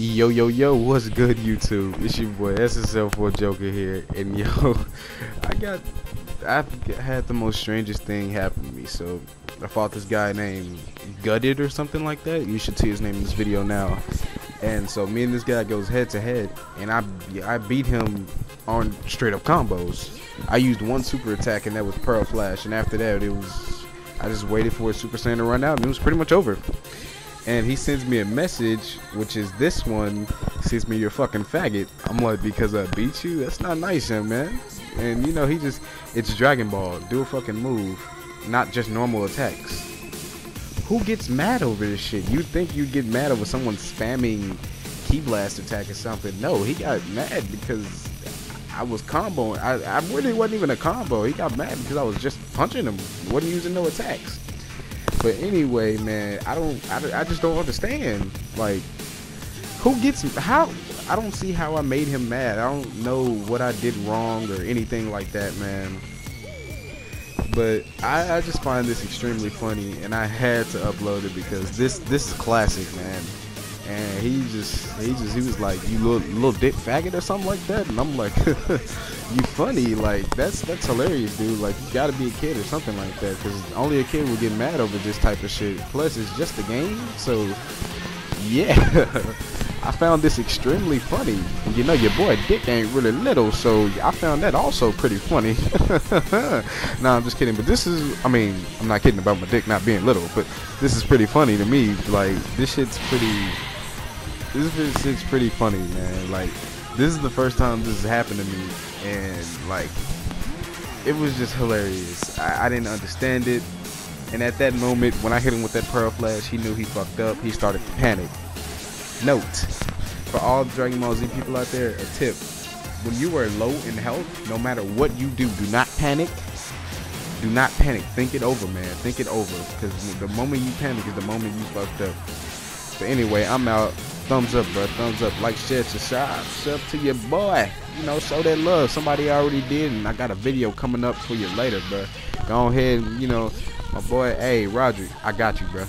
Yo, yo, yo, what's good, YouTube? It's your boy SSL4 Joker here, and yo, I got, I had the most strangest thing happen to me. So, I fought this guy named Gutted or something like that. You should see his name in this video now. And so, me and this guy goes head to head, and I, I beat him on straight up combos. I used one super attack, and that was Pearl Flash, and after that, it was, I just waited for a Super Saiyan to run out, and it was pretty much over and he sends me a message, which is this one, sends me your fucking faggot. I'm like, because I beat you? That's not nice, young man. And you know, he just, it's Dragon Ball. Do a fucking move, not just normal attacks. Who gets mad over this shit? You'd think you'd get mad over someone spamming ki Blast attack or something. No, he got mad because I was comboing. I, I really wasn't even a combo. He got mad because I was just punching him. Wasn't using no attacks. But anyway, man, I don't, I, I just don't understand. Like, who gets how? I don't see how I made him mad. I don't know what I did wrong or anything like that, man. But I, I just find this extremely funny, and I had to upload it because this this is classic, man and he just he just he was like you little little dick faggot or something like that. And i'm like you funny like that's that's hilarious dude. Like you gotta be a kid or something like that because only a kid would get mad over this type of shit. Plus it's just a game so yeah. I found this extremely funny. You know your boy dick ain't really little so i found that also pretty funny. No i'm just kidding but this is i mean i'm not kidding about my dick not being little but this is pretty funny to me. Like this shit's pretty this is pretty funny, man. Like, this is the first time this has happened to me, and like, it was just hilarious. I, I didn't understand it, and at that moment, when I hit him with that pearl flash, he knew he fucked up. He started to panic. Note, for all Dragon Ball Z people out there, a tip: when you are low in health, no matter what you do, do not panic. Do not panic. Think it over, man. Think it over, because the moment you panic is the moment you fucked up. But anyway, I'm out thumbs up, bro. Thumbs up. Like, share, subscribe. Sub to your boy. You know, show that love. Somebody already did, and I got a video coming up for you later, bro. Go ahead and, you know, my boy, hey, Roger, I got you, bro.